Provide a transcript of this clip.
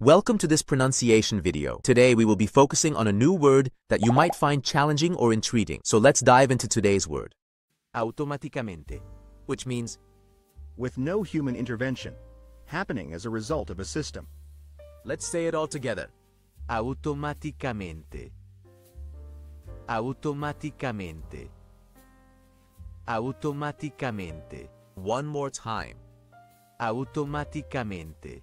Welcome to this pronunciation video. Today we will be focusing on a new word that you might find challenging or intriguing. So let's dive into today's word. Automaticamente, which means with no human intervention, happening as a result of a system. Let's say it all together. Automaticamente. Automaticamente. Automaticamente. One more time. Automaticamente.